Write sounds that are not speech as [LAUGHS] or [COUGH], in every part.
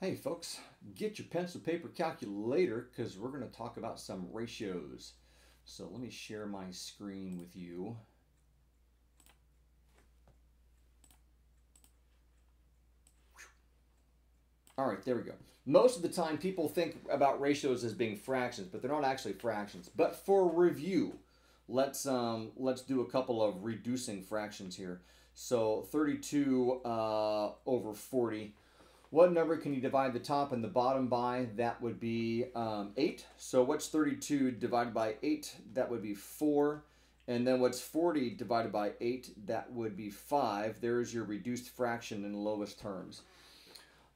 Hey folks, get your pencil paper calculator because we're going to talk about some ratios. So let me share my screen with you. All right, there we go. Most of the time people think about ratios as being fractions, but they're not actually fractions. But for review, let's um, let's do a couple of reducing fractions here. So 32 uh, over 40 what number can you divide the top and the bottom by? That would be um, 8. So what's 32 divided by 8? That would be 4. And then what's 40 divided by 8? That would be 5. There's your reduced fraction in lowest terms.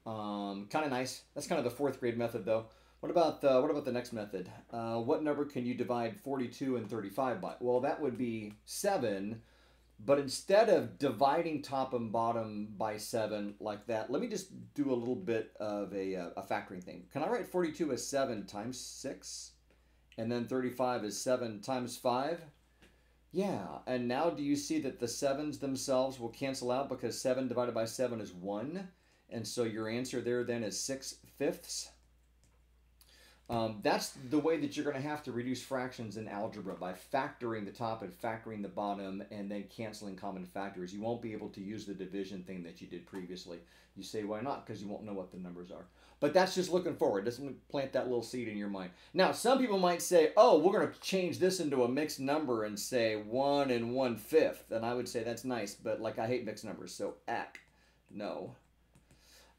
Um, kind of nice. That's kind of the fourth grade method though. What about the, what about the next method? Uh, what number can you divide 42 and 35 by? Well, that would be 7 but instead of dividing top and bottom by 7 like that, let me just do a little bit of a, uh, a factoring thing. Can I write 42 as 7 times 6? And then 35 is 7 times 5? Yeah, and now do you see that the 7s themselves will cancel out because 7 divided by 7 is 1? And so your answer there then is 6 fifths. Um, that's the way that you're going to have to reduce fractions in algebra by factoring the top and factoring the bottom and then canceling common factors. You won't be able to use the division thing that you did previously. You say, why not? Because you won't know what the numbers are. But that's just looking forward. Just plant that little seed in your mind. Now, some people might say, oh, we're going to change this into a mixed number and say 1 and 1 fifth. And I would say that's nice, but like I hate mixed numbers, so ack, no.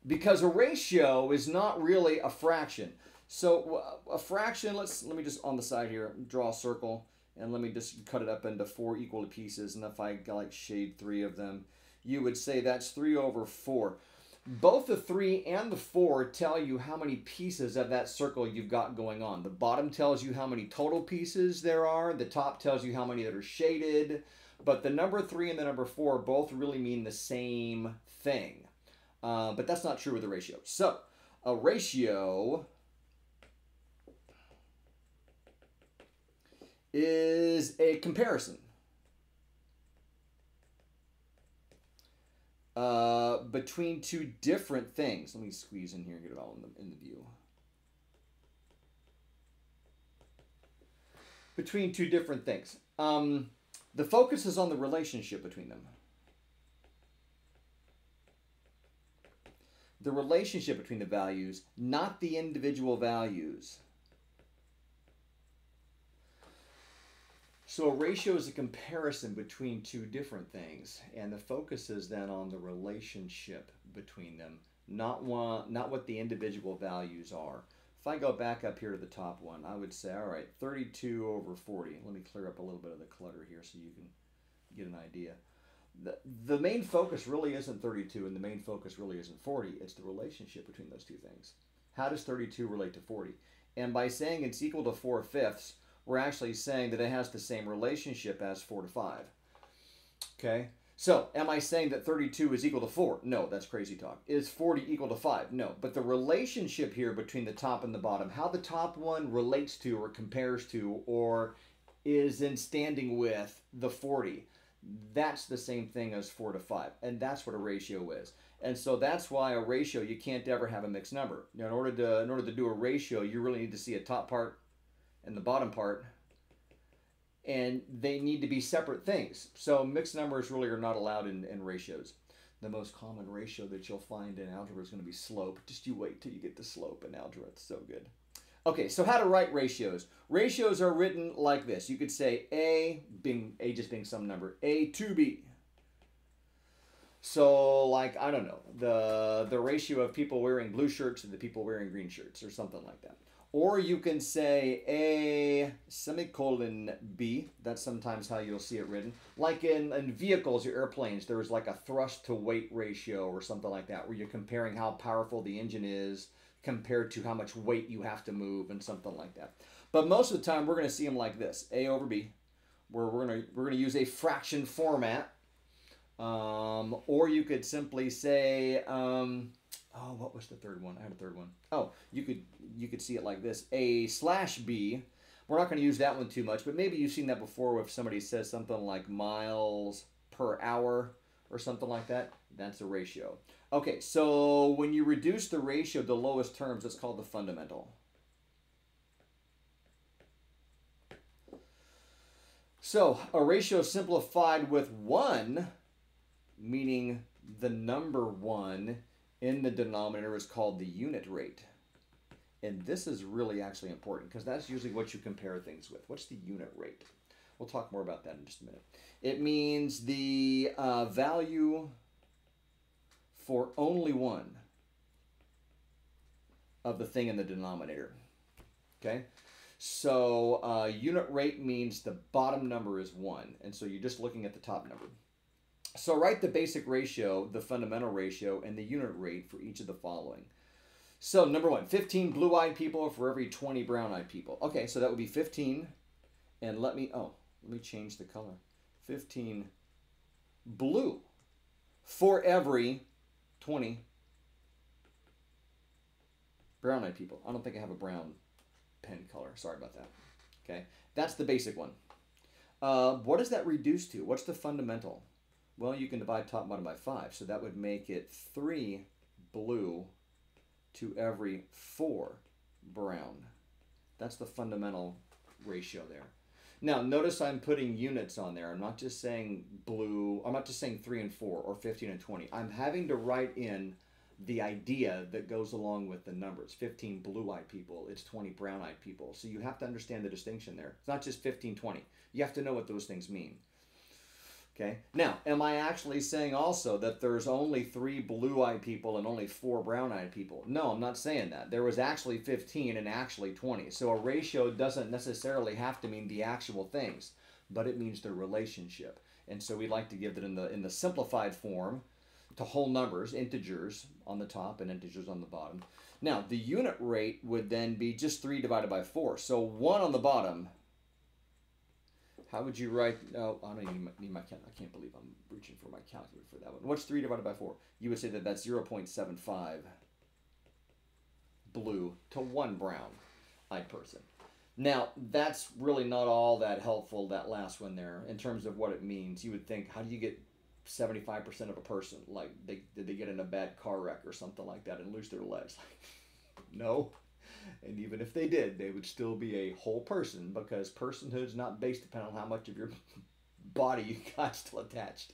Because a ratio is not really a fraction. So a fraction, let's let me just on the side here draw a circle and let me just cut it up into four equal pieces. And if I like shade three of them, you would say that's three over four. Both the three and the four tell you how many pieces of that circle you've got going on. The bottom tells you how many total pieces there are. The top tells you how many that are shaded. But the number three and the number four both really mean the same thing. Uh, but that's not true with the ratio. So a ratio is a comparison. Uh, between two different things. Let me squeeze in here and get it all in the, in the view. Between two different things. Um, the focus is on the relationship between them. The relationship between the values, not the individual values. So a ratio is a comparison between two different things, and the focus is then on the relationship between them, not one, not what the individual values are. If I go back up here to the top one, I would say, all right, 32 over 40. Let me clear up a little bit of the clutter here so you can get an idea. The, the main focus really isn't 32 and the main focus really isn't 40. It's the relationship between those two things. How does 32 relate to 40? And by saying it's equal to 4 fifths, we're actually saying that it has the same relationship as 4 to 5. Okay? So, am I saying that 32 is equal to 4? No, that's crazy talk. Is 40 equal to 5? No. But the relationship here between the top and the bottom, how the top one relates to or compares to or is in standing with the 40, that's the same thing as 4 to 5. And that's what a ratio is. And so that's why a ratio, you can't ever have a mixed number. Now, in order to in order to do a ratio, you really need to see a top part and the bottom part and they need to be separate things. So mixed numbers really are not allowed in, in ratios. The most common ratio that you'll find in algebra is going to be slope. Just you wait till you get to slope in algebra. It's so good. Okay, so how to write ratios. Ratios are written like this. You could say A, being A just being some number, A to B. So like, I don't know, the, the ratio of people wearing blue shirts and the people wearing green shirts or something like that. Or you can say A semicolon B. That's sometimes how you'll see it written. Like in, in vehicles or airplanes, there's like a thrust to weight ratio or something like that, where you're comparing how powerful the engine is compared to how much weight you have to move and something like that. But most of the time, we're going to see them like this, A over B, where we're going to, we're going to use a fraction format. Um, or you could simply say... Um, oh, what was the third one? I had a third one. Oh, you could you could see it like this: a slash b. We're not going to use that one too much, but maybe you've seen that before if somebody says something like miles per hour or something like that. That's a ratio. Okay, so when you reduce the ratio of the lowest terms, it's called the fundamental. So a ratio simplified with 1, meaning the number 1 in the denominator is called the unit rate. And this is really actually important because that's usually what you compare things with. What's the unit rate? We'll talk more about that in just a minute. It means the uh, value for only one of the thing in the denominator. Okay? So uh, unit rate means the bottom number is 1. And so you're just looking at the top number. So write the basic ratio, the fundamental ratio, and the unit rate for each of the following. So number one, 15 blue-eyed people for every 20 brown-eyed people. Okay, so that would be 15. And let me, oh, let me change the color. 15 blue for every 20 brown-eyed people. I don't think I have a brown pen color. Sorry about that. Okay, that's the basic one. Uh, what does that reduce to? What's the fundamental? Well, you can divide top and bottom by 5, so that would make it 3 blue to every 4 brown. That's the fundamental ratio there. Now, notice I'm putting units on there. I'm not just saying blue, I'm not just saying 3 and 4 or 15 and 20. I'm having to write in the idea that goes along with the numbers 15 blue-eyed people it's 20 brown-eyed people so you have to understand the distinction there it's not just 15 20 you have to know what those things mean Okay. Now, am I actually saying also that there's only three blue-eyed people and only four brown-eyed people? No, I'm not saying that. There was actually 15 and actually 20. So a ratio doesn't necessarily have to mean the actual things, but it means the relationship. And so we like to give it in the in the simplified form to whole numbers, integers on the top and integers on the bottom. Now, the unit rate would then be just 3 divided by 4. So 1 on the bottom how would you write? Oh, I don't even need my. Can I can't believe I'm reaching for my calculator for that one. What's three divided by four? You would say that that's zero point seven five blue to one brown-eyed person. Now that's really not all that helpful. That last one there, in terms of what it means, you would think, how do you get seventy-five percent of a person? Like, they did they get in a bad car wreck or something like that and lose their legs? [LAUGHS] no, and even if they did, they would still be a whole person because personhood is not based upon how much of your [LAUGHS] body you got still attached.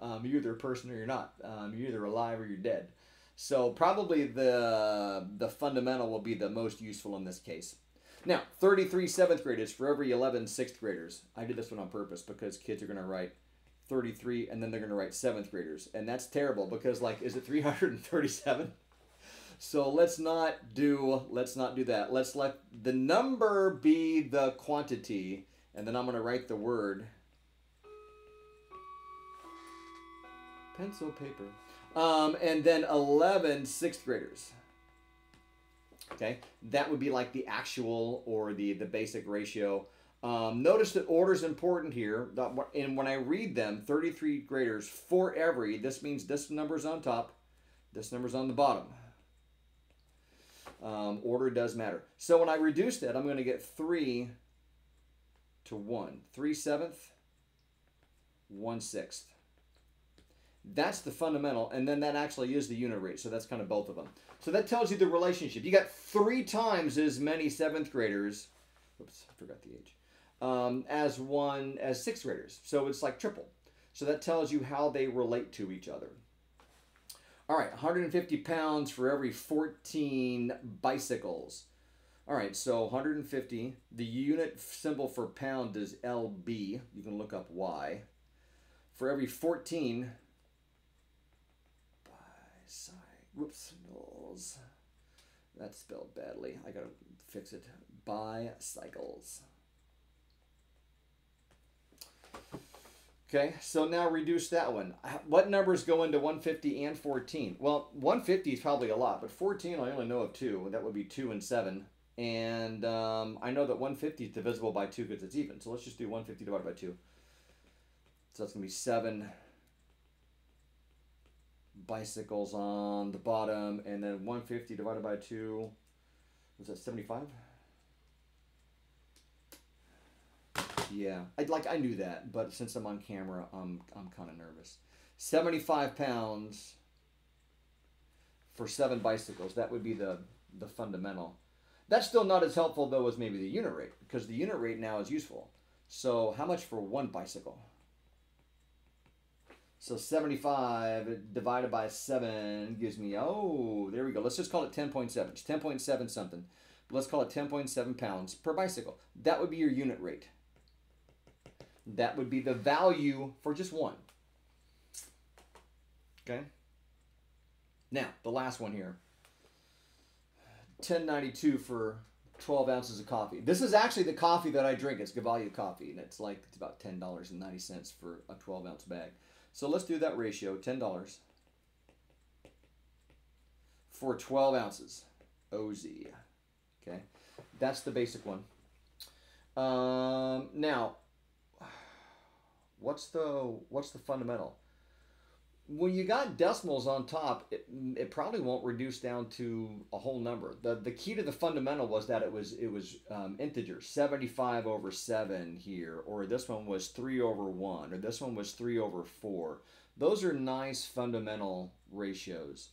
Um, you're either a person or you're not. Um, you're either alive or you're dead. So probably the the fundamental will be the most useful in this case. Now, 33 seventh graders for every 11 sixth graders. I did this one on purpose because kids are going to write 33 and then they're going to write seventh graders. And that's terrible because, like, is it 337? So let's not do let's not do that. Let's let the number be the quantity, and then I'm going to write the word. Pencil, paper. Um, and then 11 sixth graders. Okay, that would be like the actual or the, the basic ratio. Um, notice that order is important here. And when I read them, 33 graders for every, this means this number's on top, this number's on the bottom. Um, order does matter. So when I reduce that, I'm going to get 3 to 1. 3 seventh, 1 sixth. That's the fundamental, and then that actually is the unit rate, so that's kind of both of them. So that tells you the relationship. You got three times as many seventh graders, oops, I forgot the age, um, as one, as sixth graders. So it's like triple. So that tells you how they relate to each other. All right, 150 pounds for every 14 bicycles. All right, so 150. The unit symbol for pound is LB. You can look up Y. For every 14 bicycles. That's spelled badly. I gotta fix it. Bicycles. Okay, so now reduce that one. What numbers go into 150 and 14? Well, 150 is probably a lot, but 14 I only know of two. That would be 2 and 7. And um, I know that 150 is divisible by 2 because it's even. So let's just do 150 divided by 2. So that's going to be 7 bicycles on the bottom. And then 150 divided by 2, was that 75? Yeah, I like I knew that, but since I'm on camera, I'm I'm kind of nervous. 75 pounds for seven bicycles. That would be the, the fundamental. That's still not as helpful though as maybe the unit rate because the unit rate now is useful. So how much for one bicycle? So 75 divided by 7 gives me, oh, there we go. Let's just call it 10.7. It's 10.7 something. Let's call it 10.7 pounds per bicycle. That would be your unit rate. That would be the value for just one. Okay. Now, the last one here. 1092 for 12 ounces of coffee. This is actually the coffee that I drink. It's Gevalia coffee, and it's like it's about $10.90 for a 12 ounce bag. So let's do that ratio $10 for 12 ounces. OZ. Okay, that's the basic one. Um, now, what's the what's the fundamental? When you got decimals on top, it, it probably won't reduce down to a whole number. the The key to the fundamental was that it was it was um, integers, seventy five over seven here, or this one was three over one, or this one was three over four. Those are nice fundamental ratios.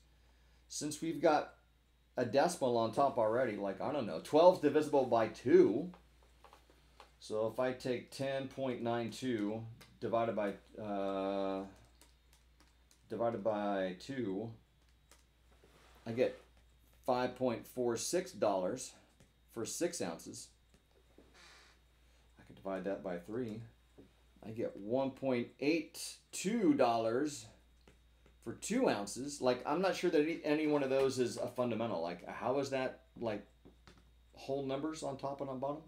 Since we've got a decimal on top already, like, I don't know, 12 is divisible by 2. So if I take 10.92 divided by, uh, divided by 2, I get $5.46 for 6 ounces. I can divide that by 3. I get $1.82 for two ounces. Like, I'm not sure that any, any one of those is a fundamental. Like, how is that, like, whole numbers on top and on bottom?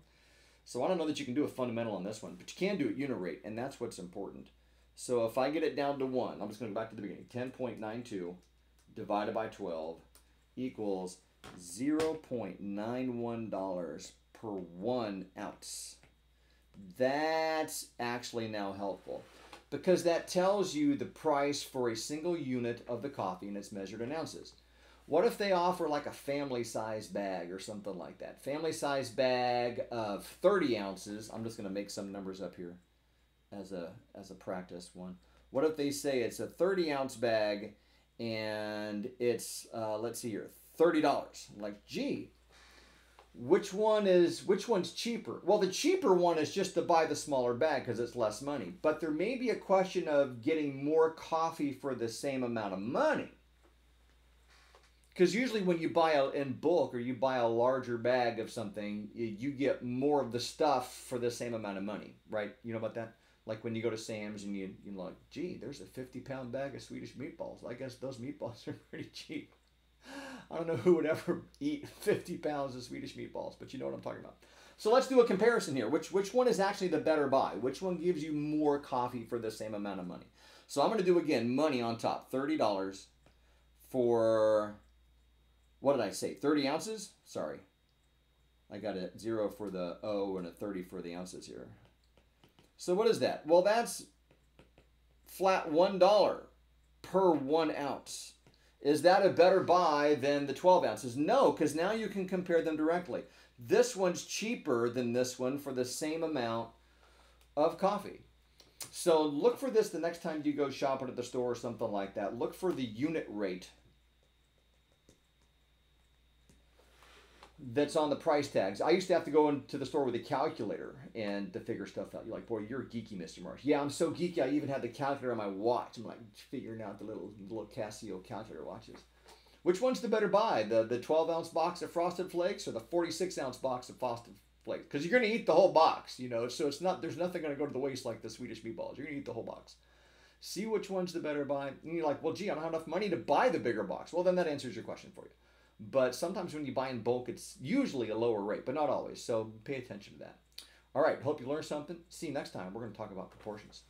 So I don't know that you can do a fundamental on this one, but you can do it unit rate, and that's what's important. So if I get it down to 1, I'm just going to go back to the beginning. 10.92 divided by 12 equals $0.91 per 1 ounce. That's actually now helpful because that tells you the price for a single unit of the coffee and it's measured in ounces. What if they offer like a family size bag or something like that? Family size bag of 30 ounces. I'm just going to make some numbers up here as a as a practice one. What if they say it's a 30 ounce bag and it's uh, let's see here, $30? Like, gee, which one is which one's cheaper well the cheaper one is just to buy the smaller bag because it's less money but there may be a question of getting more coffee for the same amount of money because usually when you buy a, in bulk or you buy a larger bag of something you, you get more of the stuff for the same amount of money right you know about that like when you go to sam's and you, you're like gee there's a 50 pound bag of swedish meatballs i guess those meatballs [LAUGHS] are pretty cheap I don't know who would ever eat 50 pounds of Swedish meatballs, but you know what I'm talking about. So let's do a comparison here. Which, which one is actually the better buy? Which one gives you more coffee for the same amount of money? So I'm going to do again money on top. $30 for, what did I say? 30 ounces? Sorry. I got a zero for the O and a 30 for the ounces here. So what is that? Well, that's flat $1 per one ounce. Is that a better buy than the 12 ounces? No, because now you can compare them directly. This one's cheaper than this one for the same amount of coffee. So look for this the next time you go shopping at the store or something like that. Look for the unit rate that's on the price tags. I used to have to go into the store with a calculator and to figure stuff out. You're like, boy, you're geeky, Mr. Marsh. Yeah, I'm so geeky. I even had the calculator on my watch. I'm like figuring out the little little Casio calculator watches. Which one's the better buy? The the 12 ounce box of Frosted Flakes or the 46 ounce box of Frosted Flakes? Because you're going to eat the whole box, you know. So it's not there's nothing going to go to the waste like the Swedish meatballs. You're to eat the whole box. See which one's the better buy. And you're like, well, gee, I don't have enough money to buy the bigger box. Well, then that answers your question for you. But sometimes when you buy in bulk, it's usually a lower rate, but not always. So pay attention to that. All right, hope you learned something. See you next time. We're going to talk about proportions.